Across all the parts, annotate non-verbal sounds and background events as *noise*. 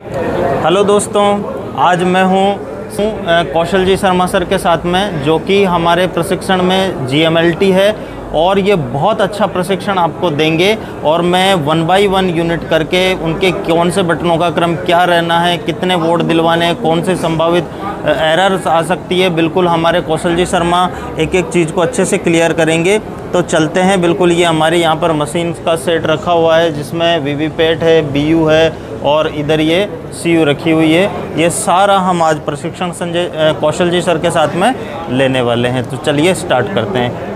Hello दोस्तों, आज मैं हूँ कौशल जी शर्मा सर के साथ में, जो कि हमारे प्रशिक्षण में जीएमएलटी है, और ये बहुत अच्छा प्रशिक्षण आपको देंगे, और मैं वन बाय वन यूनिट करके उनके कौन से बटनों का क्रम क्या रहना है, कितने वोट दिलवाने हैं, कौन से संभावित एरर्स आ सकती है, बिल्कुल हमारे कौशल जी शर्मा एक एक चीज़ को अच्छे से क्लियर करेंगे। तो चलते हैं। बिल्कुल, ये हमारे यहाँ पर मशीन का सेट रखा हुआ है, जिसमें वीवीपैट है, बीयू है और इधर ये सीयू रखी हुई है। ये सारा हम आज प्रशिक्षण संजय कौशल जी सर के साथ में लेने वाले हैं। तो चलिए स्टार्ट करते हैं।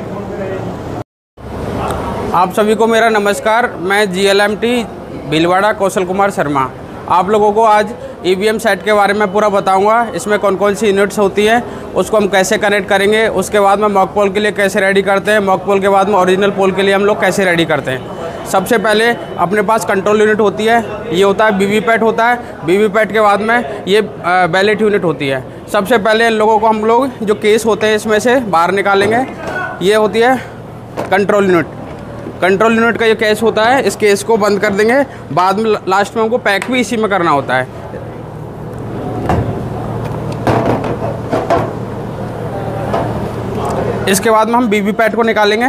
आप सभी को मेरा नमस्कार। मैं G L M T, Bhilwara Kaushal Kumar Sharma. आप लोगों को आज ई वी एम सेट के बारे में पूरा बताऊँगा। इसमें कौन कौन सी यूनिट्स होती हैं, उसको हम कैसे कनेक्ट करेंगे, उसके बाद में मॉक पोल के लिए कैसे रेडी करते हैं मॉक पोल के बाद में ओरिजिनल पोल के लिए हम लोग कैसे रेडी करते हैं। सबसे पहले अपने पास कंट्रोल यूनिट होती है, ये होता है बी पैट होता है। बी पैट के बाद में ये बैलेट यूनिट होती है। सबसे पहले इन लोगों को हम लोग जो केस होते हैं इसमें से बाहर निकालेंगे। ये होती है कंट्रोल यूनिट कंट्रोल यूनिट का ये केस होता है, इस केस को बंद कर देंगे। बाद में लास्ट में हमको पैक भी इसी में करना होता है। इसके बाद में हम बीबी पैट को निकालेंगे।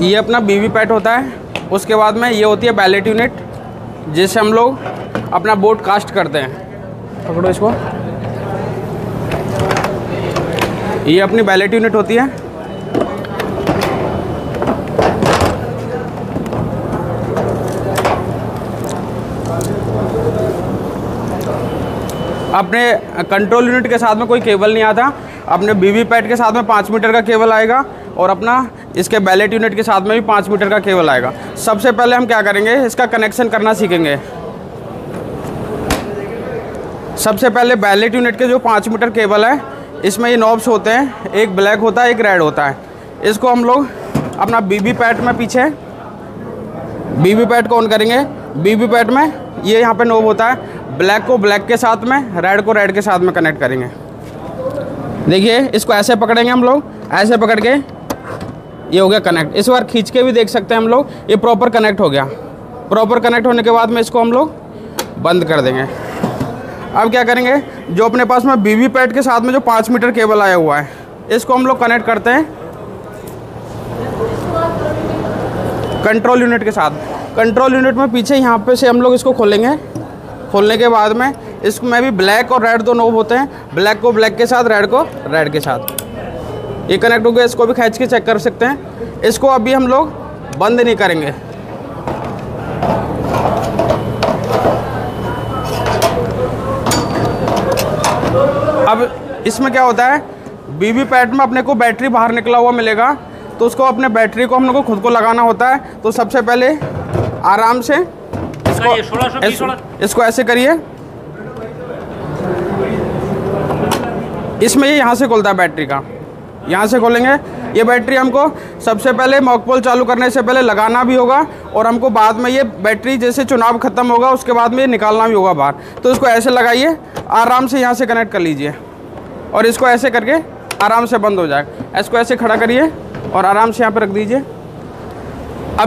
ये अपना बीबी पैट होता है। उसके बाद में ये होती है बैलेट यूनिट जिससे हम लोग अपना बोट कास्ट करते हैं। पकड़ो इसको। ये अपनी बैलेट यूनिट होती है। अपने कंट्रोल यूनिट के साथ में कोई केबल नहीं आता, अपने बीबी पैड के साथ में पाँच मीटर का केबल आएगा और अपना इसके बैलेट यूनिट के साथ में भी पाँच मीटर का केबल आएगा। सबसे पहले हम क्या करेंगे, इसका कनेक्शन करना सीखेंगे। सबसे पहले बैलेट यूनिट के जो पाँच मीटर केबल है, इसमें ये नॉब्स होते हैं, एक ब्लैक होता है, एक रेड होता है। इसको हम लोग अपना बीबी पैड में पीछे बीबी पैड को ऑन करेंगे? बीबी पैड में ये यहाँ पे नोब होता है ब्लैक को ब्लैक के साथ में रेड को रेड के साथ में कनेक्ट करेंगे। देखिए, इसको ऐसे पकड़ेंगे हम लोग, ऐसे पकड़ के ये हो गया कनेक्ट इस बार खींच के भी देख सकते हैं हम लोग, ये प्रॉपर कनेक्ट हो गया। प्रॉपर कनेक्ट होने के बाद में इसको हम लोग बंद कर देंगे। अब क्या करेंगे, जो अपने पास में बीबी पैड के साथ में जो पाँच मीटर केबल आया हुआ है, इसको हम लोग कनेक्ट करते हैं। कंट्रोल यूनिट के साथ। कंट्रोल यूनिट में पीछे यहाँ पे से हम लोग इसको खोलेंगे। खोलने के बाद में इसमें भी ब्लैक और रेड दो नोब होते हैं। ब्लैक को ब्लैक के साथ रेड को रेड के साथ। ये कनेक्ट हो गया, इसको भी खींच के चेक कर सकते हैं। इसको अभी हम लोग बंद नहीं करेंगे। अब इसमें क्या होता है बीबी पैड में अपने को बैटरी बाहर निकला हुआ मिलेगा। तो उसको अपने बैटरी को हम लोग को खुद को लगाना होता है। तो सबसे पहले आराम से इसको इस, इसको ऐसे करिए। इसमें ये यहाँ से खोलता है बैटरी का। यहाँ से खोलेंगे। ये बैटरी हमको सबसे पहले मॉकपोल चालू करने से पहले लगाना भी होगा और हमको बाद में ये बैटरी जैसे चुनाव ख़त्म होगा उसके बाद में ये निकालना भी होगा बाहर। तो इसको ऐसे लगाइए आराम से यहाँ से कनेक्ट कर लीजिए। और इसको ऐसे करके आराम से बंद हो जाएगा इसको ऐसे खड़ा करिए और आराम से यहाँ पर रख दीजिए।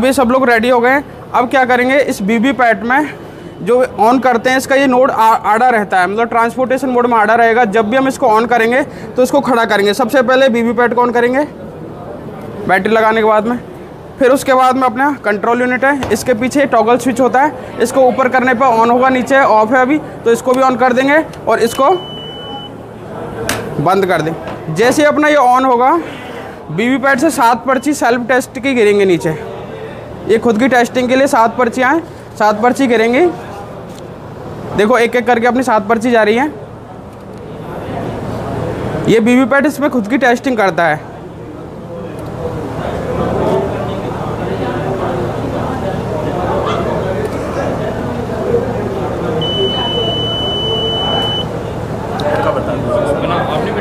ये सब लोग रेडी हो गए। अब क्या करेंगे, इस बीबी पैट में जो ऑन करते हैं, इसका ये नोड आड़ा रहता है। मतलब ट्रांसपोर्टेशन मोड में आड़ा रहेगा। जब भी हम इसको ऑन करेंगे तो इसको खड़ा करेंगे। सबसे पहले बीबी पैट को ऑन करेंगे, बैटरी लगाने के बाद में। फिर उसके बाद में अपना कंट्रोल यूनिट है। इसके पीछे टॉगल स्विच होता है। इसको ऊपर करने पर ऑन होगा, नीचे ऑफ़ है अभी। तो इसको भी ऑन कर देंगे और इसको बंद कर दें। जैसे अपना ये ऑन होगा बीबी पैड से सात पर्ची सेल्फ टेस्ट की गिरेंगे नीचे। ये खुद की टेस्टिंग के लिए सात पर्चियाँ हैं। सात पर्ची गिरेंगी देखो एक एक करके अपनी सात पर्ची जा रही है। ये पैड इसमें खुद की टेस्टिंग करता है।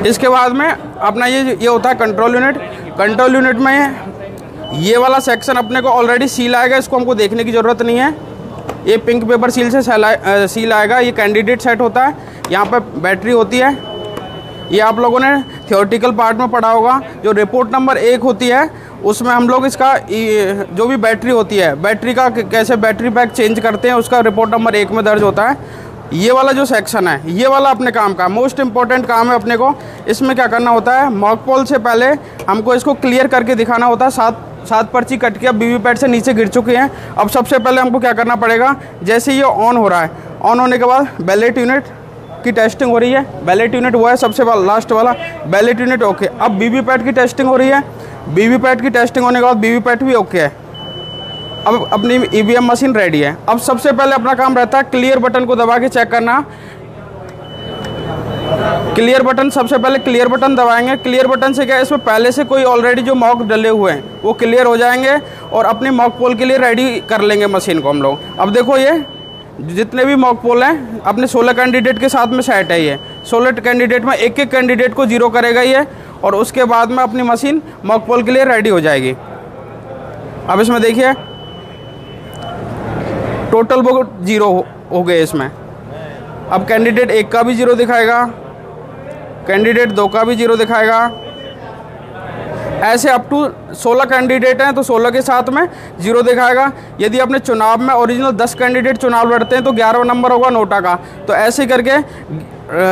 इसके बाद में अपना ये ये होता है कंट्रोल यूनिट कंट्रोल यूनिट में ये वाला सेक्शन अपने को ऑलरेडी सील आएगा, इसको हमको देखने की ज़रूरत नहीं है। ये पिंक पेपर सील से सील आएगा, ये कैंडिडेट सेट होता है। यहाँ पर बैटरी होती है। ये आप लोगों ने थियोरटिकल पार्ट में पढ़ा होगा, जो रिपोर्ट नंबर एक होती है, उसमें हम लोग इसका जो भी बैटरी होती है बैटरी का कैसे बैटरी पैक चेंज करते हैं, उसका रिपोर्ट नंबर एक में दर्ज होता है। ये वाला जो सेक्शन है, ये वाला अपने काम का मोस्ट इंपॉर्टेंट काम है अपने को। इसमें क्या करना होता है मॉक पोल से पहले हमको इसको क्लियर करके दिखाना होता है, सात सात पर्ची कट के, अब वी पैड से नीचे गिर चुके हैं। अब सबसे पहले हमको क्या करना पड़ेगा? जैसे ये ऑन हो रहा है ऑन होने के बाद बैलेट यूनिट की टेस्टिंग हो रही है। बैलेट यूनिट वो है सबसे वाला लास्ट वाला। बैलेट यूनिट ओके अब वी पैड की टेस्टिंग हो रही है। वी पैड की टेस्टिंग होने के बाद वी पैड भी ओके है। अब अपनी ईवीएम मशीन रेडी है। अब सबसे पहले अपना काम रहता है क्लियर बटन को दबा के चेक करना। क्लियर बटन सबसे पहले क्लियर बटन दबाएँगे। क्लियर बटन से क्या है? इसमें पहले से कोई ऑलरेडी जो मॉक डले हुए हैं वो क्लियर हो जाएँगे और अपने मॉक पोल के लिए रेडी कर लेंगे मशीन को हम लोग। अब देखो ये जितने भी मॉक पोल हैं अपने सोलह कैंडिडेट के साथ में सेट है ये। सोलह कैंडिडेट में एक एक कैंडिडेट को ज़ीरो करेगा ये और उसके बाद में अपनी मशीन मॉक पोल के लिए रेडी हो जाएगी। अब इसमें देखिए टोटल वो ज़ीरो हो, हो गए इसमें। अब कैंडिडेट एक का भी ज़ीरो दिखाएगा। कैंडिडेट दो का भी ज़ीरो दिखाएगा। ऐसे अप टू 16 कैंडिडेट हैं तो 16 के साथ में ज़ीरो दिखाएगा। यदि अपने चुनाव में ओरिजिनल 10 कैंडिडेट चुनाव लड़ते हैं तो ग्यारहवा नंबर होगा नोटा का। तो ऐसे करके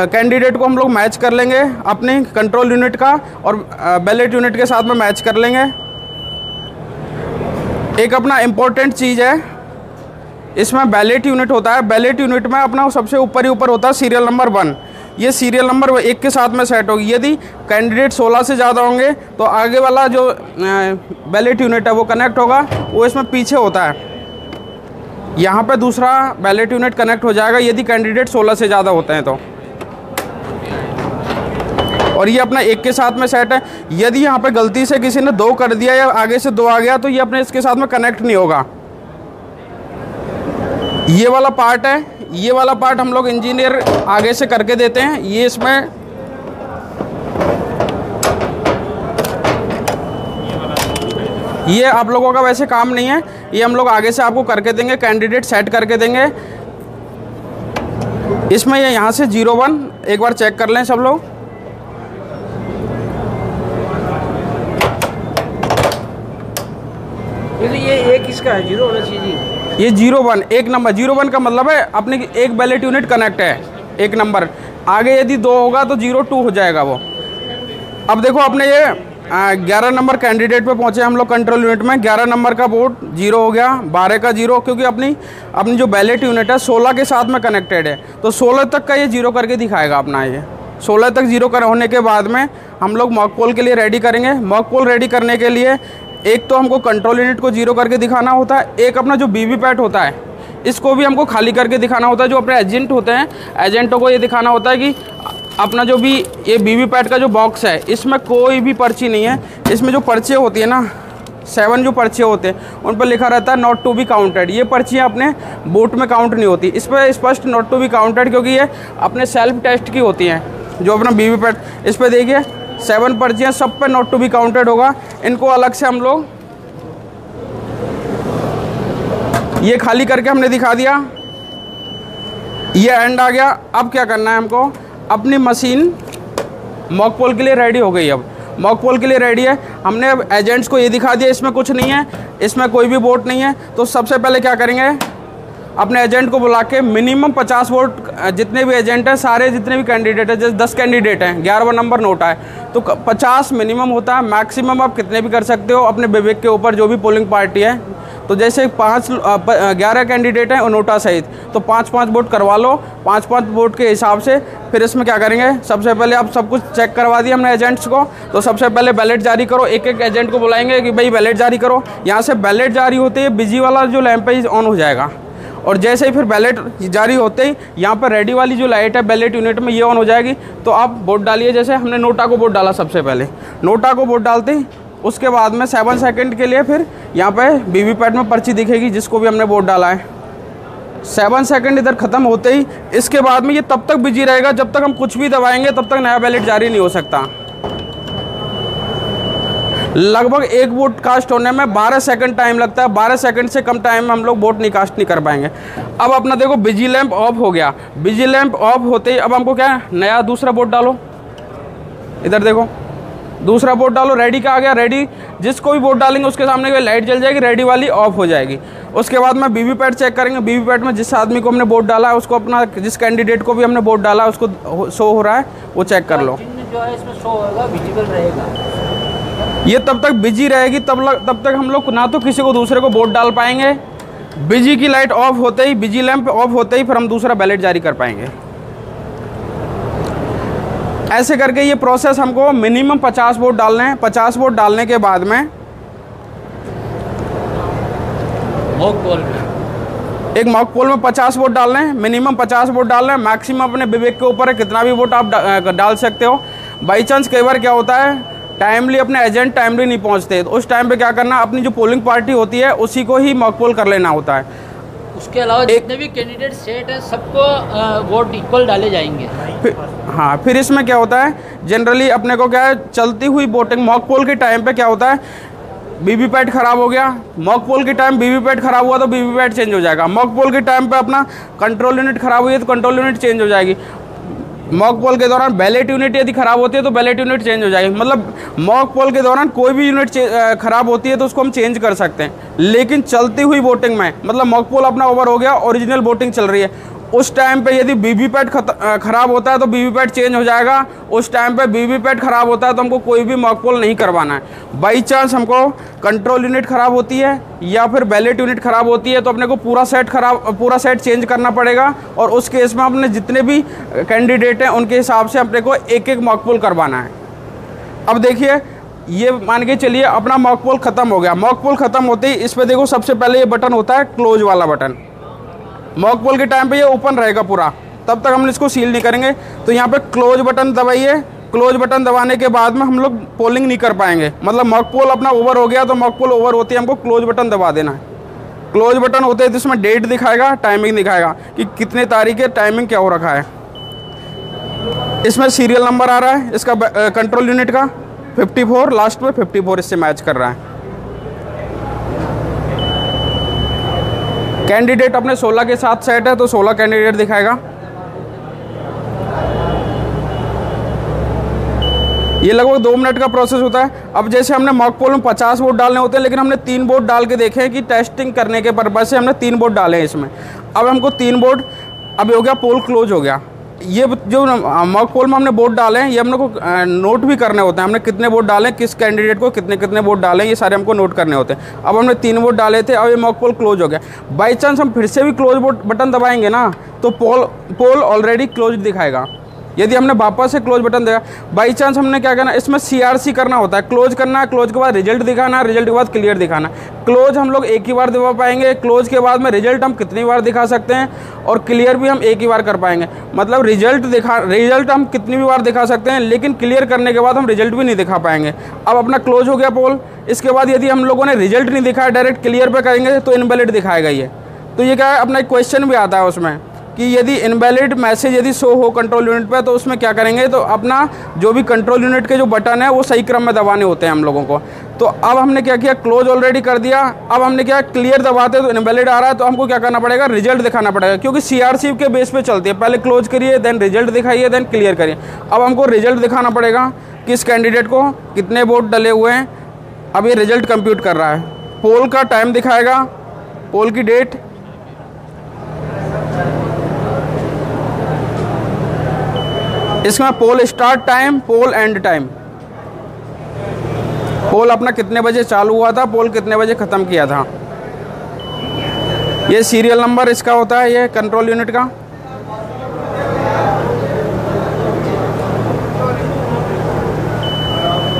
कैंडिडेट को हम लोग मैच कर लेंगे अपनी कंट्रोल यूनिट का और बैलेट यूनिट के साथ में मैच कर लेंगे। एक अपना इम्पोर्टेंट चीज़ है। इसमें बैलेट यूनिट होता है। बैलेट यूनिट में अपना सबसे ऊपर ही ऊपर होता है सीरियल नंबर वन। ये सीरियल नंबर एक के साथ में सेट होगी। यदि कैंडिडेट 16 से ज़्यादा होंगे तो आगे वाला जो बैलेट यूनिट है, वो कनेक्ट होगा। वो इसमें पीछे होता है। यहाँ पे दूसरा बैलेट यूनिट कनेक्ट हो जाएगा, यदि कैंडिडेट 16 से ज़्यादा होते हैं तो। और ये अपना एक के साथ में सेट है। यदि यहाँ पे गलती से किसी ने दो कर दिया या आगे से दो आ गया तो ये अपने इसके साथ में कनेक्ट नहीं होगा। ये वाला पार्ट है। ये वाला पार्ट हम लोग इंजीनियर आगे से करके देते हैं। ये इसमें ये आप लोगों का वैसे काम नहीं है। ये हम लोग आगे से आपको करके देंगे कैंडिडेट सेट करके देंगे। इसमें ये यहाँ से ज़ीरो वन एक बार चेक कर लें सब लोग। ये एक इसका है ज़ीरो होना चाहिए। ये ज़ीरो वन, एक नंबर, ज़ीरो वन का मतलब है अपने एक बैलेट यूनिट कनेक्ट है, एक नंबर। आगे यदि दो होगा तो ज़ीरो टू हो जाएगा वो। अब देखो अपने ये ग्यारह नंबर कैंडिडेट पे पहुँचे हम लोग कंट्रोल यूनिट में। ग्यारह नंबर का बोर्ड ज़ीरो हो गया, बारह का ज़ीरो, क्योंकि अपनी अपनी जो बैलेट यूनिट है, सोलह के साथ में कनेक्टेड है। तो सोलह तक का ये ज़ीरो करके दिखाएगा अपना ये। सोलह तक ज़ीरो कर होने के बाद में हम लोग मॉक पोल के लिए रेडी करेंगे। मॉक पोल रेडी करने के लिए एक तो हमको कंट्रोल यूनिट को ज़ीरो करके दिखाना होता है, एक अपना जो बी पैट होता है, इसको भी हमको खाली करके दिखाना होता है, जो अपने एजेंट होते हैं एजेंटों को ये दिखाना होता है कि अपना जो भी ये बी पैट का जो बॉक्स है, इसमें कोई भी पर्ची नहीं है, इसमें जो पर्चे होती है ना सेवन जो पर्चे होते हैं, उन पर लिखा रहता है नॉट टू बी काउंटेड ये पर्चियाँ अपने बोट में काउंट नहीं होती, इस पर स्पष्ट नॉट टू बी काउंटेड क्योंकि ये अपने सेल्फ टेस्ट की होती हैं, जो अपना बी वी पैट इस पर देखिए सेवन पर्चियाँ सब पे नॉट टू बी काउंटेड होगा। इनको अलग से हम लोग ये खाली करके हमने दिखा दिया। ये एंड आ गया। अब क्या करना है हमको? अपनी मशीन मॉक पोल के लिए रेडी हो गई अब। मॉक पोल के लिए रेडी है। हमने अब एजेंट्स को ये दिखा दिया, इसमें कुछ नहीं है। इसमें कोई भी बोट नहीं है। तो सबसे पहले क्या करेंगे? अपने एजेंट को बुला के मिनिमम पचास वोट जितने भी एजेंट हैं, सारे जितने भी कैंडिडेट हैं, जैसे दस कैंडिडेट हैं, ग्यारहवा नंबर नोट है तो पचास मिनिमम होता है, मैक्सिमम आप कितने भी कर सकते हो, अपने विवेक के ऊपर जो भी पोलिंग पार्टी है। तो जैसे पाँच ग्यारह कैंडिडेट हैं, नोटा सहित तो पाँच पाँच वोट करवा लो पाँच पाँच वोट के हिसाब से, फिर इसमें क्या करेंगे? सबसे पहले आप सब कुछ चेक करवा दिया हमने एजेंट्स को तो सबसे पहले बैलेट जारी करो एक एक एजेंट को बुलाएँगे कि भाई बैलेट जारी करो। यहाँ से बैलेट जारी होते ही बिज़ी वाला जो लैंप है ऑन हो जाएगा। और जैसे ही फिर बैलेट जारी होते ही यहाँ पर रेडी वाली जो लाइट है बैलेट यूनिट में ये ऑन हो जाएगी। तो आप वोट डालिए, जैसे हमने नोटा को वोट डाला सबसे पहले। नोटा को वोट डालते ही, उसके बाद में सेवन सेकंड के लिए फिर यहाँ पे वी पैड में पर्ची दिखेगी, जिसको भी हमने वोट डाला है। सेवन सेकंड इधर ख़त्म होते ही, इसके बाद में ये तब तक बिज़ी रहेगा, जब तक हम कुछ भी दबाएँगे, तब तक नया बैलेट जारी नहीं हो सकता। लगभग एक वोट कास्ट होने में 12 सेकंड टाइम लगता है। 12 सेकंड से कम टाइम में हम लोग वोट नहीं कास्ट नहीं कर पाएँगे। अब अपना देखो बिज़ी लैंप ऑफ़ हो गया। बिज़ी लैंप ऑफ़ होते ही अब हमको क्या है? नया दूसरा वोट डालो। इधर देखो, दूसरा वोट डालो। रेडी का आ गया। रेडी जिसको भी वोट डालेंगे उसके सामने लाइट जल जाएगी रेडी वाली ऑफ़ हो जाएगी। उसके बाद में वीवी पैड चेक करेंगे। वीवी पैड में जिस आदमी को हमने वोट डाला है, उसको अपना, जिस कैंडिडेट को भी हमने वोट डाला है, उसको शो हो रहा है, वो चेक कर लो। जो है इसमें शो होगा विजिबल रहेगा। ये तब तक बिज़ी रहेगी तब लग, तब तक हम लोग ना तो किसी को दूसरे को वोट डाल पाएँगे। बिज़ी की लाइट ऑफ़ होते ही बिज़ी लैंप ऑफ़ होते ही फिर हम दूसरा बैलेट जारी कर पाएँगे। ऐसे करके ये प्रोसेस हमको मिनिमम 50 वोट डालने हैं। 50 वोट डालने के बाद में मॉक कॉल में। एक मॉक पोल में 50 वोट डालने हैं। मिनिमम 50 वोट डालने हैं। मैक्सिमम अपने विवेक के ऊपर है कितना भी वोट आप डाल सकते हो। बाई चांस कई बार क्या होता है टाइमली अपने एजेंट टाइमली नहीं पहुँचते। तो उस टाइम पे क्या करना अपनी जो पोलिंग पार्टी होती है उसी को ही मॉक पोल कर लेना होता है। उसके अलावा जितने भी कैंडिडेट सेट है सबको वोट इक्वल डाले जाएँगे। फिर हाँ फिर इसमें क्या होता है? जनरली अपने को क्या है चलती हुई वोटिंग मॉक पोल के टाइम पे क्या होता है? वीवी पैट खराब हो गया। मॉक पोल के टाइम वीवी पैट खराब हुआ तो वीवी पैट चेंज हो जाएगा। मॉक पोल के टाइम पे अपना कंट्रोल यूनिट खराब हुई है तो कंट्रोल यूनिट चेंज हो जाएगी। मॉक पोल के दौरान बैलेट यूनिट यदि खराब होती है तो बैलेट यूनिट चेंज हो जाएगी। मतलब मॉक पोल के दौरान कोई भी यूनिट खराब होती है तो उसको हम चेंज कर सकते हैं। लेकिन चलती हुई वोटिंग में मतलब मॉक पोल अपना ओवर हो गया, ओरिजिनल वोटिंग चल रही है। उस टाइम पे यदि वीवी पैट खराब होता है तो वीवी पैट चेंज हो जाएगा। उस टाइम पे वीवी पैट खराब होता है तो हमको कोई भी मॉक पोल नहीं करवाना है। बाई चांस हमको कंट्रोल यूनिट खराब होती है। या फिर बैलेट यूनिट खराब होती है तो अपने को पूरा सेट खराब, पूरा सेट चेंज करना पड़ेगा और उस केस में अपने जितने भी कैंडिडेट हैं, उनके हिसाब से अपने को एक एक मॉक पोल करवाना है। अब देखिए, ये मान के चलिए अपना मॉक पोल खत्म हो गया। मॉकपोल खत्म होते ही इस पर देखो सबसे पहले ये बटन होता है क्लोज वाला बटन मॉक पोल के टाइम पर ये ओपन रहेगा पूरा। तब तक हम इसको सील नहीं करेंगे। तो यहाँ पर क्लोज बटन दबाइए। क्लोज बटन दबाने के बाद में हम लोग पोलिंग नहीं कर पाएँगे। मतलब मॉक पोल अपना ओवर हो गया तो मॉक पोल ओवर होती है, हमको क्लोज बटन दबा देना है। क्लोज बटन होते हैं तो इसमें डेट दिखाएगा टाइमिंग दिखाएगा कि कितने तारीख है टाइमिंग क्या हो रखा है। इसमें सीरियल नंबर आ रहा है, इसका कंट्रोल यूनिट का 54 लास्ट में 54 इससे मैच कर रहा है। कैंडिडेट अपने 16 के साथ सेट है तो 16 कैंडिडेट दिखाएगा। ये लगभग दो मिनट का प्रोसेस होता है। अब जैसे हमने मॉक पोल में 50 वोट डालने होते हैं, लेकिन हमने तीन वोट डाल के देखे हैं कि टेस्टिंग करने के पर्पज से हमने तीन वोट डाले हैं इसमें। अब हमको तीन वोट अभी हो गया पोल क्लोज हो गया। ये जो मॉक पोल में हमने वोट डाले हैं, ये हम लोग को नोट भी करने होते हैं। हमने कितने वोट डाले किस कैंडिडेट को कितने कितने वोट डाले ये सारे हमको नोट करने होते हैं। अब हमने तीन वोट डाले थे, अब ये मॉक पोल क्लोज हो गया। बाई चांस हम फिर से भी क्लोज वोट बटन दबाएँगे ना तो पोल पोल ऑलरेडी क्लोज दिखाएगा। यदि हमने वापस से क्लोज बटन दिया बाई चांस हमने क्या करना, इसमें सीआरसी करना होता है। क्लोज करना है क्लोज के बाद रिज़ल्ट दिखाना रिज़ल्ट के बाद क्लियर दिखाना। क्लोज हम लोग एक ही बार दिखा पाएँगे क्लोज के बाद में रिज़ल्ट हम कितनी बार दिखा सकते हैं, और क्लियर भी हम एक ही बार कर पाएँगे। मतलब रिज़ल्ट दिखा रिज़ल्ट हम कितनी भी बार दिखा सकते हैं, लेकिन क्लियर करने के बाद हम रिज़ल्ट भी नहीं दिखा पाएँगे। अब अपना क्लोज हो गया पोल इसके बाद यदि हम लोगों ने रिज़ल्ट नहीं दिखाया डायरेक्ट क्लियर पर करेंगे तो इनवैलिड दिखाएगा ये। तो ये क्या है, अपना एक क्वेश्चन भी आता है उसमें। कि यदि इनवैलिड मैसेज यदि शो हो कंट्रोल यूनिट पे तो उसमें क्या करेंगे? तो अपना जो भी कंट्रोल यूनिट के जो बटन है, वो सही क्रम में दबाने होते हैं हम लोगों को। तो अब हमने क्या किया? क्लोज ऑलरेडी कर दिया। अब हमने क्या? क्लियर दबाते तो इनवैलिड आ रहा है तो हमको क्या करना पड़ेगा? रिज़ल्ट दिखाना पड़ेगा, क्योंकि सीआरसी के बेस पे चलती है। पहले क्लोज करिए देन रिज़ल्ट दिखाइए देन क्लियर करिए। अब हमको रिज़ल्ट दिखाना पड़ेगा किस कैंडिडेट को, कितने वोट डले हुए हैं। अब ये रिज़ल्ट कंप्यूट कर रहा है। पोल का टाइम दिखाएगा। पोल की डेट इसमें poll start time poll end time poll अपना कितने बजे चालू हुआ था पोल कितने बजे ख़त्म किया था। ये सीरियल नंबर इसका होता है, ये कंट्रोल यूनिट का।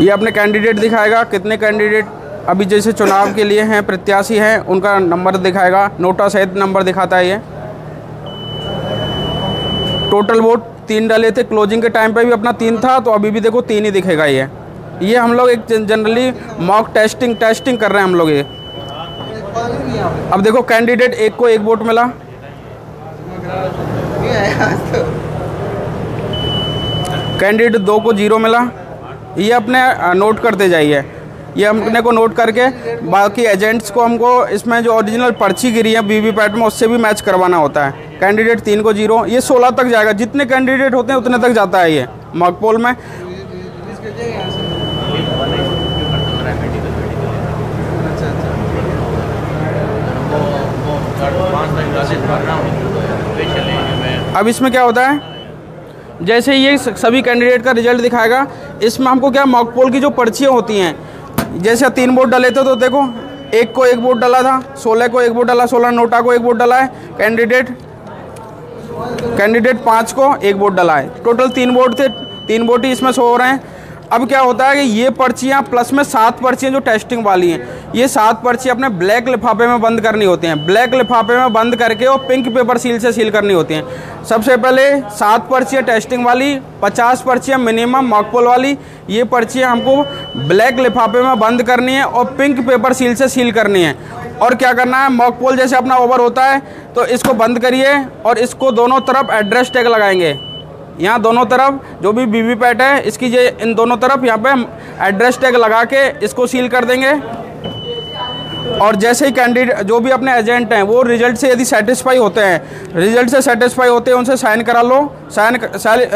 ये अपने कैंडिडेट दिखाएगा, कितने कैंडिडेट अभी जैसे चुनाव के लिए हैं, प्रत्याशी हैं, उनका नंबर दिखाएगा, नोटा सहित नंबर दिखाता है ये। टोटल वोट तीन डाले थे। क्लोजिंग के टाइम पे भी अपना तीन था तो अभी भी देखो तीन ही दिखेगा ये। ये हम लोग एक जनरली मॉक टेस्टिंग टेस्टिंग कर रहे हैं हम लोग ये। अब देखो कैंडिडेट एक को एक वोट मिला। कैंडिडेट दो को ज़ीरो मिला। ये अपने नोट करते जाइए। ये हमने को नोट करके बाकी एजेंट्स को हमको इसमें जो ओरिजिनल पर्ची गिरी है वी पैट में, उससे भी मैच करवाना होता है। कैंडिडेट तीन को ज़ीरो। ये सोलह तक जाएगा। जितने कैंडिडेट होते हैं, उतने तक जाता है ये मॉकपोल में। अब इसमें क्या होता है? जैसे ये सभी कैंडिडेट का रिज़ल्ट दिखाएगा। इसमें हमको क्या, मॉकपोल की जो पर्चियाँ होती हैं, जैसे तीन वोट डले थे तो देखो, एक को एक वोट डाला था, सोलह को एक वोट डाला, सोलह नोटा को एक वोट डाला है, कैंडिडेट कैंडिडेट पाँच को एक वोट डला है। टोटल तीन वोट थे, तीन वोट ही इसमें शो हो रहे हैं। अब क्या होता है कि ये पर्चियाँ प्लस में सात पर्चियाँ जो टेस्टिंग वाली हैं, ये सात पर्ची अपने ब्लैक लिफाफे में बंद करनी होती हैं। ब्लैक लिफाफे में बंद करके और पिंक पेपर सील से सील करनी होती हैं। सबसे पहले सात पर्चियाँ टेस्टिंग वाली, पचास पर्चियाँ मिनिमम मॉकपोल वाली, ये पर्चियाँ हमको ब्लैक लिफाफे में बंद करनी है और पिंक पेपर सील से सील करनी है। और क्या करना है? मॉकपोल जैसे अपना ओवर होता है तो इसको बंद करिए और इसको दोनों तरफ़ एड्रेस टैग लगाएँगे। यहाँ दोनों तरफ़ जो भी वी पैट है, इसकी ये इन दोनों तरफ़ यहाँ पे एड्रेस टैग लगा के इसको सील कर देंगे। और जैसे ही कैंडिडेट जो भी अपने एजेंट हैं, वो रिज़ल्ट से यदि सेटिस्फाई होते हैं रिज़ल्ट से सेटिस्फाई होते हैं, उनसे साइन करा लो। साइन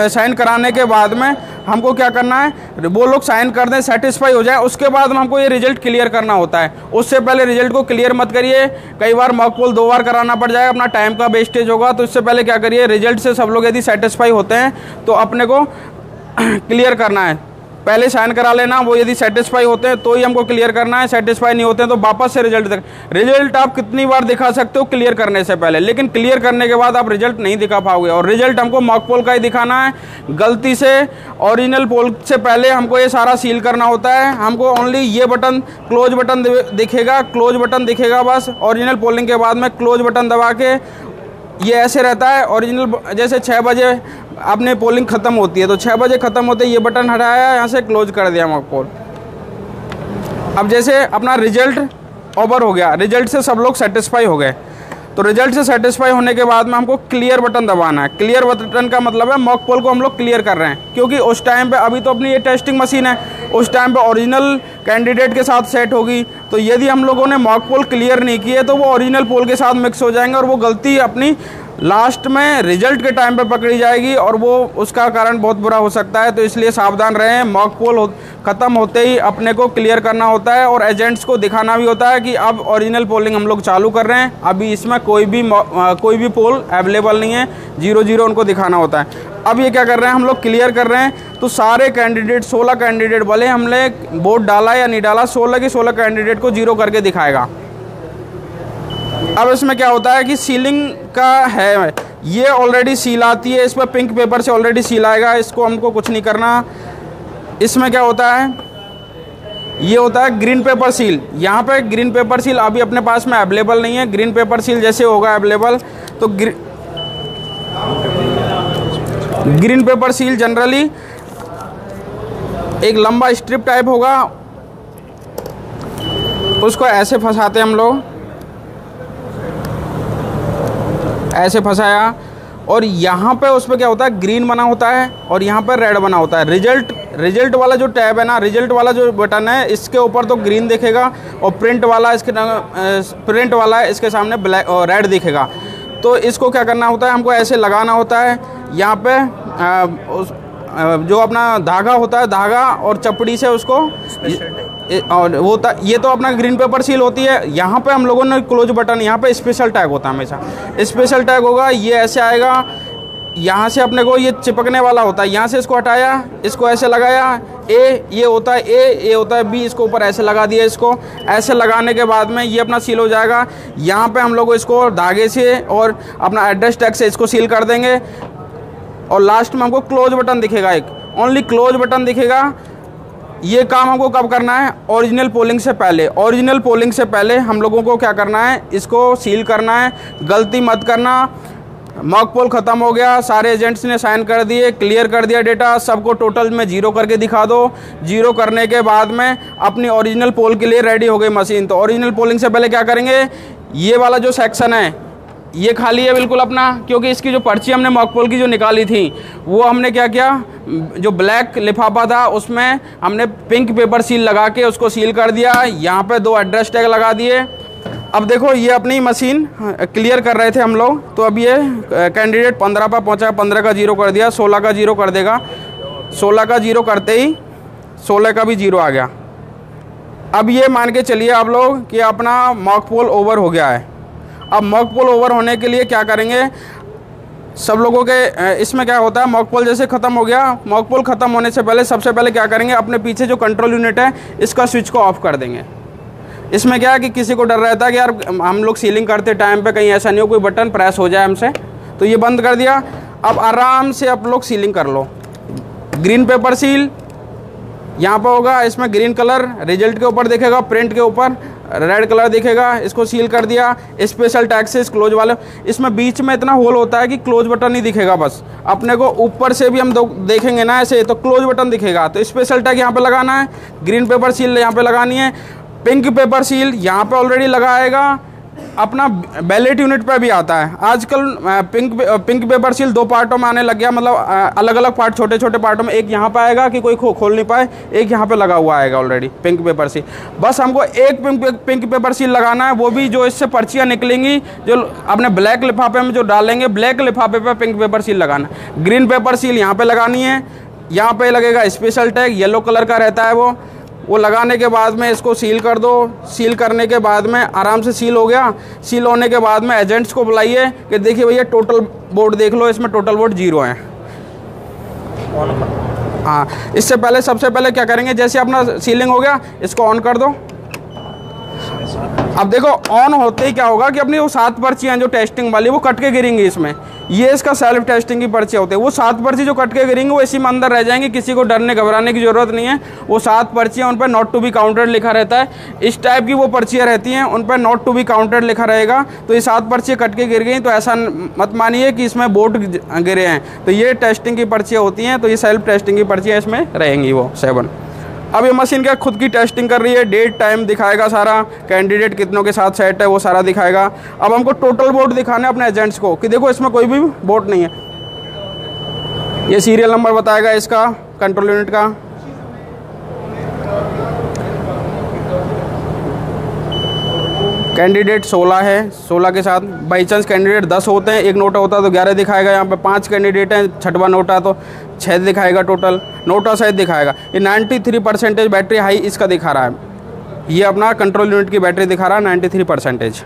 साइन कराने के बाद में हमको क्या करना है? वो लोग साइन कर दें सेटिस्फाई हो जाए, उसके बाद में हमको ये रिज़ल्ट क्लियर करना होता है। उससे पहले रिज़ल्ट को क्लियर मत करिए। कई बार मॉक पोल दो बार कराना पड़ जाएगा, अपना टाइम का वेस्टेज होगा तो इससे पहले क्या करिए? रिज़ल्ट से सब लोग यदि सेटिस्फाई होते हैं तो अपने को *clears throat* क्लियर करना है। पहले साइन करा लेना, वो यदि सेटिस्फाई होते हैं तो ही हमको क्लियर करना है। सेटिस्फाई नहीं होते हैं तो वापस से रिज़ल्ट तक रिज़ल्ट आप कितनी बार दिखा सकते हो क्लियर करने से पहले, लेकिन क्लियर करने के बाद आप रिज़ल्ट नहीं दिखा पाओगे। और रिज़ल्ट हमको मॉक पोल का ही दिखाना है, गलती से ओरिजिनल पोल से पहले हमको ये सारा सील करना होता है। हमको ओनली ये बटन क्लोज बटन दिखेगा क्लोज बटन दिखेगा बस। ओरिजिनल पोलिंग के बाद में क्लोज बटन दबा के ये ऐसे रहता है। ओरिजिनल जैसे छः बजे आपने पोलिंग ख़त्म होती है तो छः बजे ख़त्म होते ये बटन हटाया, यहाँ से क्लोज कर दिया मॉक पोल अब जैसे अपना रिज़ल्ट ओवर हो गया रिज़ल्ट से सब लोग सेटिस्फाई हो गए। तो रिज़ल्ट से सेटिस्फाई होने के बाद में हमको क्लियर बटन दबाना है। क्लियर बटन का मतलब है मॉक पोल को हम लोग क्लियर कर रहे हैं, क्योंकि उस टाइम पे अभी तो अपनी ये टेस्टिंग मशीन है। उस टाइम पे ओरिजिनल कैंडिडेट के साथ सेट होगी तो यदि हम लोगों ने मॉक पोल क्लियर नहीं किए तो वो ओरिजिनल पोल के साथ मिक्स हो जाएँगे और वो गलती अपनी लास्ट में रिज़ल्ट के टाइम पे पकड़ी जाएगी और वो उसका कारण बहुत बुरा हो सकता है तो इसलिए सावधान रहें। मॉक पोल हो, ख़त्म होते ही अपने को क्लियर करना होता है और एजेंट्स को दिखाना भी होता है कि अब ओरिजिनल पोलिंग हम लोग चालू कर रहे हैं। अभी इसमें कोई भी आ, कोई भी पोल अवेलेबल नहीं है। ज़ीरो ज़ीरो उनको दिखाना होता है। अब ये क्या कर रहे हैं? हम लोग क्लियर कर रहे हैं। तो सारे कैंडिडेट सोलह कैंडिडेट वाले हमने वोट डाला या नहीं डाला सोलह के सोलह कैंडिडेट को ज़ीरो करके दिखाएगा। अब इसमें क्या होता है कि सीलिंग का है, ये ऑलरेडी सील आती है, इस पर पिंक पेपर से ऑलरेडी सील आएगा, इसको हमको कुछ नहीं करना। इसमें क्या होता है, ये होता है ग्रीन पेपर सील यहाँ पे ग्रीन पेपर सील अभी अपने पास में अवेलेबल नहीं है। ग्रीन पेपर सील जैसे होगा अवेलेबल तो ग्रीन पेपर सील जनरली एक लंबा स्ट्रिप टाइप होगा। उसको ऐसे फंसाते हम लोग। ऐसे फंसाया। और यहाँ पे उस पर क्या होता है? ग्रीन बना होता है और यहाँ पर रेड बना होता है। रिज़ल्ट रिज़ल्ट वाला जो टैब है ना रिज़ल्ट वाला जो बटन है इसके ऊपर तो ग्रीन दिखेगा और प्रिंट वाला इसके प्रिंट वाला इसके सामने ब्लैक रेड दिखेगा। तो इसको क्या करना होता है? हमको ऐसे लगाना होता है। यहाँ पे आ, उस जो अपना धागा होता है धागा और चपड़ी से उसको और वो ये तो अपना ग्रीन पेपर सील होती है। यहाँ पे हम लोगों ने क्लोज बटन यहाँ पे स्पेशल टैग होता है हमेशा। स्पेशल टैग होगा ये ऐसे आएगा। यहाँ से अपने को ये चिपकने वाला होता है। यहाँ से इसको हटाया इसको ऐसे लगाया। ए ये होता है ए ये होता है बी इसको ऊपर ऐसे लगा दिया इसको। ऐसे लगाने के बाद में ये अपना सील हो जाएगा। यहाँ पे हम लोग इसको धागे से और अपना एड्रेस टैग से इसको सील कर देंगे। और लास्ट में हमको क्लोज बटन दिखेगा एक। ओनली क्लोज बटन दिखेगा। ये काम हमको कब करना है? ओरिजिनल पोलिंग से पहले। ओरिजिनल पोलिंग से पहले हम लोगों को क्या करना है? इसको सील करना है। गलती मत करना। मॉक पोल ख़त्म हो गया। सारे एजेंट्स ने साइन कर दिए क्लियर कर दिया डेटा सबको टोटल में ज़ीरो करके दिखा दो। ज़ीरो करने के बाद में अपनी ओरिजिनल पोल के लिए रेडी हो गई मशीन तो ओरिजिनल पोलिंग से पहले क्या करेंगे? ये वाला जो सेक्शन है ये खाली है बिल्कुल अपना, क्योंकि इसकी जो पर्ची हमने मॉकपोल की जो निकाली थी, वो हमने क्या किया? जो ब्लैक लिफाफा था, उसमें हमने पिंक पेपर सील लगा के उसको सील कर दिया। यहाँ पे दो एड्रेस टैग लगा दिए। अब देखो, ये अपनी मशीन क्लियर कर रहे थे हम लोग। तो अब ये कैंडिडेट पंद्रह पर पहुँचा, पंद्रह का ज़ीरो कर दिया, सोलह का ज़ीरो कर देगा। सोलह का ज़ीरो करते ही सोलह का भी ज़ीरो आ गया। अब ये मान के चलिए आप लोग कि अपना मॉक पोल ओवर हो गया है। अब मॉक पोल ओवर होने के लिए क्या करेंगे? सब लोगों के इसमें क्या होता है? मॉक पोल जैसे ख़त्म हो गया मॉक पोल ख़त्म होने से पहले, सबसे पहले क्या करेंगे? अपने पीछे जो कंट्रोल यूनिट है, इसका स्विच को ऑफ़ कर देंगे। इसमें क्या है कि किसी को डर रहता है कि यार, हम लोग सीलिंग करते टाइम पे, कहीं ऐसा नहीं हो, कोई बटन प्रेस हो जाए हमसे तो ये बंद कर दिया। अब आराम से आप लोग सीलिंग कर लो। ग्रीन पेपर सील यहाँ पर होगा, इसमें ग्रीन कलर रिज़ल्ट के ऊपर देखेगा प्रिंट के ऊपर। रेड कलर दिखेगा, इसको सील कर दिया स्पेशल टैक्सेस क्लोज वाले। इसमें बीच में इतना होल होता है कि क्लोज बटन नहीं दिखेगा बस। अपने को ऊपर से भी हम देखेंगे ना ऐसे तो क्लोज बटन दिखेगा। तो स्पेशल टैग यहाँ पे लगाना है ग्रीन पेपर सील यहाँ पे लगानी है पिंक पेपर सील यहाँ पे ऑलरेडी लगाएगा। अपना बैलेट यूनिट पे भी आता है। आजकल पिंक पिंक पेपर सील दो पार्टों में आने लग गया मतलब अलग अलग पार्ट छोटे छोटे पार्टों में एक यहाँ पे आएगा कि कोई खो, खोल नहीं पाए, एक यहाँ पे लगा हुआ आएगा ऑलरेडी पिंक पेपर सील। बस हमको एक पिंक पिंक पेपर सील लगाना है, वो भी जो इससे पर्चियाँ निकलेंगी, जो अपने ब्लैक लिफाफे में जो डालेंगे, ब्लैक लिफाफे पर पिंक पेपर सील लगाना ग्रीन पेपर सील यहाँ पर लगानी है, यहाँ पर लगेगा स्पेशल टैग, येलो कलर का रहता है वो। वो लगाने के बाद में इसको सील कर दो। सील करने के बाद में आराम से सील हो गया। सील होने के बाद में एजेंट्स को बुलाइए कि देखिए भैया टोटल बोर्ड देख लो इसमें टोटल बोर्ड ज़ीरो है। हाँ इससे पहले सबसे पहले क्या करेंगे? जैसे अपना सीलिंग हो गया इसको ऑन कर दो। अब देखो ऑन होते ही क्या होगा कि अपनी वो सात पर्चियाँ जो टेस्टिंग वाली, वो कट के गिरेंगी इसमें। ये इसका सेल्फ टेस्टिंग की पर्ची होती है। वो सात पर्ची जो कट के गिरेंगी, वो इसी में अंदर रह जाएँगी, किसी को डरने, घबराने की ज़रूरत नहीं है। वो सात पर्चियाँ उन पर नॉट टू बी काउंटेड लिखा रहता है। इस टाइप की वो पर्चियाँ रहती हैं, उन पर नॉट टू बी काउंटेड लिखा रहेगा। तो ये सात पर्चियाँ कट के गिर गई तो ऐसा मत मानिए कि इसमें बोट गिरे हैं। तो ये टेस्टिंग की पर्चियाँ होती हैं तो ये सेल्फ टेस्टिंग की पर्चियाँ इसमें रहेंगी वो सेवन अब ये मशीन क्या खुद की टेस्टिंग कर रही है? डेट टाइम दिखाएगा सारा। कैंडिडेट कितनों के साथ सेट है, वो सारा दिखाएगा। अब हमको टोटल वोट दिखाना है अपने एजेंट्स को कि देखो इसमें कोई भी वोट नहीं है। ये सीरियल नंबर बताएगा इसका कंट्रोल यूनिट का। कैंडिडेट 16 है 16 के साथ बाई चांस कैंडिडेट 10 होते हैं, एक नोटा होता है तो 11 दिखाएगा, यहाँ पे पाँच कैंडिडेट हैं, छठवा नोटा तो छः दिखाएगा टोटल नोटा शायद दिखाएगा। ये 93 परसेंटेज बैटरी हाई इसका दिखा रहा है। ये अपना कंट्रोल यूनिट की बैटरी दिखा रहा है 93 परसेंटेज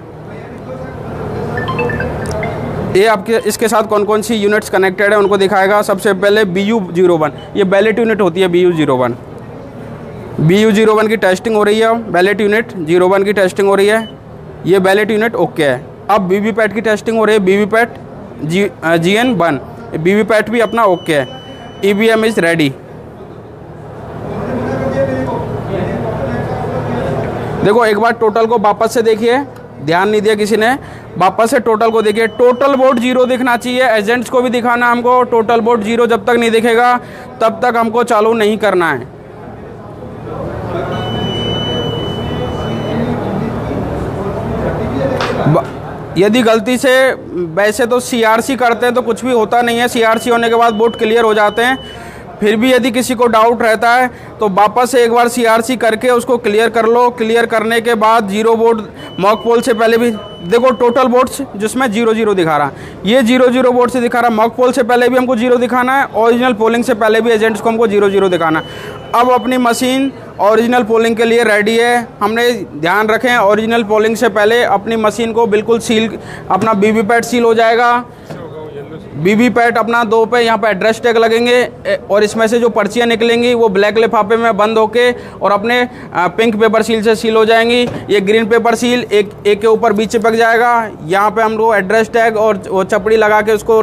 ये आपके, इसके साथ कौन कौन सी यूनिट्स कनेक्टेड है, उनको दिखाएगा। सबसे पहले बी यू ज़ीरो वन ये बैलेट यूनिट होती है B U zero one B U zero one की टेस्टिंग हो रही है बैलेट यूनिट ज़ीरो वन की टेस्टिंग हो रही है। ये बैलेट यूनिट ओके है। अब वी वी पैट की टेस्टिंग हो रही है। VVPAT G G N one VVPAT भी अपना ओके है। E V M is ready देखो, एक बार टोटल को वापस से देखिए। ध्यान नहीं दिया किसी ने। वापस से टोटल को देखिए। टोटल बोर्ड ज़ीरो दिखना चाहिए। एजेंट्स को भी दिखाना हमको। टोटल बोर्ड ज़ीरो जब तक नहीं दिखेगा, तब तक हमको चालू नहीं करना है। यदि गलती से, वैसे तो सीआरसी करते हैं तो कुछ भी होता नहीं है। सीआरसी होने के बाद बोट क्लियर हो जाते हैं। फिर भी यदि किसी को डाउट रहता है तो वापस से एक बार सीआरसी करके उसको क्लियर कर लो। क्लियर करने के बाद ज़ीरो बोर्ड मॉक पोल से पहले भी, देखो टोटल बोर्ड्स जिसमें ज़ीरो ज़ीरो दिखा रहा। है ये ज़ीरो ज़ीरो बोर्ड से दिखा रहा। मॉक पोल से पहले भी हमको ज़ीरो दिखाना है ओरिजिनल पोलिंग से पहले भी एजेंट्स को हमको ज़ीरो ज़ीरो दिखाना अब अपनी मशीन ओरिजिनल पोलिंग के लिए रेडी है। हमने ध्यान रखें ओरिजिनल पोलिंग से पहले अपनी मशीन को बिल्कुल सील अपना पैड सील हो जाएगा। वी पैट अपना दो पे यहाँ पे एड्रेस टैग लगेंगे और इसमें से जो पर्चियाँ निकलेंगी, वो ब्लैक लिफाफे में बंद होके और अपने पिंक पेपर सील से सील हो जाएँगी। ये ग्रीन पेपर सील एक एक के ऊपर बीच चिपक जाएगा। यहाँ पे हम लोग एड्रेस टैग और वो चपड़ी लगा के उसको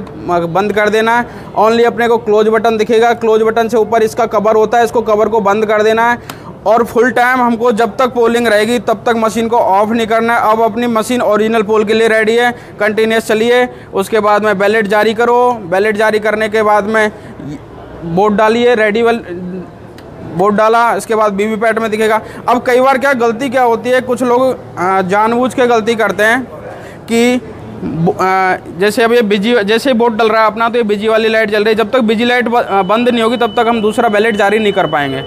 बंद कर देना है। ओनली अपने को क्लोज बटन दिखेगा। क्लोज बटन से ऊपर इसका कवर होता है, इसको कवर को बंद कर देना है। और फुल टाइम हमको जब तक पोलिंग रहेगी, तब तक मशीन को ऑफ़ नहीं करना है। अब अपनी मशीन ओरिजिनल पोल के लिए रेडी है कंटिन्यूस चलिए। उसके बाद में बैलेट जारी करो। बैलेट जारी करने के बाद में बोर्ड डालिए रेडी वाल बोर्ड डाला, इसके बाद वी पैट में दिखेगा। अब कई बार क्या गलती क्या होती है? कुछ लोग जानबूझ के गलती करते हैं कि जैसे अब ये बिज़ी जैसे बोर्ड डल रहा है अपना तो ये बिज़ी वाली लाइट जल रही है। जब तक बिज़ी लाइट बंद नहीं होगी, तब तक हम दूसरा बैलेट जारी नहीं कर पाएँगे।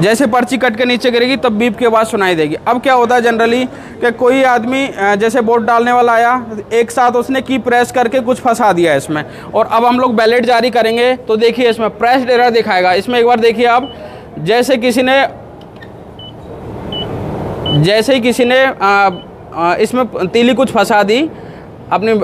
जैसे पर्ची कट के नीचे गिरेगी तब बीप की आवाज़ सुनाई देगी। अब क्या होता है जनरली कि कोई आदमी जैसे वोट डालने वाला आया एक साथ उसने की प्रेस करके कुछ फंसा दिया इसमें। और अब हम लोग बैलेट जारी करेंगे तो देखिए इसमें प्रेस डेरा दिखाएगा। इसमें एक बार देखिए आप जैसे किसी ने जैसे ही किसी ने आ, आ, इसमें तीली कुछ फंसा दी अपनी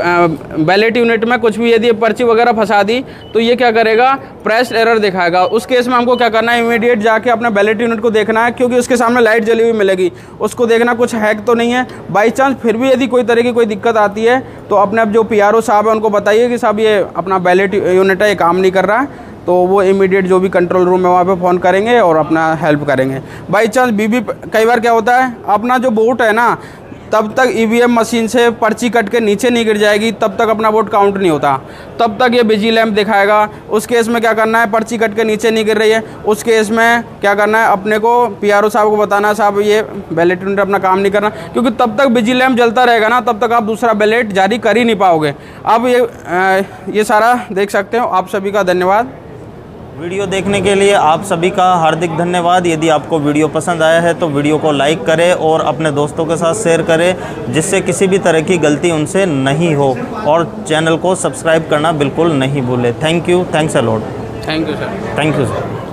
बैलेट यूनिट में कुछ भी यदि पर्ची वगैरह फंसा दी तो ये क्या करेगा? प्रेस एरर दिखाएगा। उस केस में हमको क्या करना है? इमीडिएट जाके अपने बैलेट यूनिट को देखना है, क्योंकि उसके सामने लाइट जली हुई मिलेगी। उसको देखना कुछ हैक तो नहीं है। बाई चांस फिर भी यदि कोई तरह की कोई दिक्कत आती है तो अपने जो पीआरओ साहब है, उनको बताइए कि साहब ये अपना बैलेट यूनिट है, ये काम नहीं कर रहा है। तो वो इमीडिएट जो भी कंट्रोल रूम है, वहाँ पे फ़ोन करेंगे और अपना हेल्प करेंगे। बाई चांस बीबी कई बार क्या होता है? अपना जो वोट है ना तब तक ईवीएम मशीन से पर्ची कट के नीचे नहीं गिर जाएगी, तब तक अपना वोट काउंट नहीं होता। तब तक ये बिज़ी लैम्प दिखाएगा। उस केस में क्या करना है? पर्ची कट के नीचे नहीं गिर रही है। उस केस में क्या करना है? अपने को पीआरओ साहब को बताना साहब, ये बैलेट यूनिट अपना काम नहीं करना। क्योंकि तब तक बिज़ी लैम्प जलता रहेगा ना, तब तक आप दूसरा बैलेट जारी कर ही नहीं पाओगे। अब ये ये सारा देख सकते हो। आप सभी का धन्यवाद। वीडियो देखने के लिए आप सभी का हार्दिक धन्यवाद। यदि आपको वीडियो पसंद आया है तो वीडियो को लाइक करें और अपने दोस्तों के साथ शेयर करें जिससे किसी भी तरह की गलती उनसे नहीं हो। और चैनल को सब्सक्राइब करना बिल्कुल नहीं भूलें। Thank you thanks a lot thank you sir thank you sir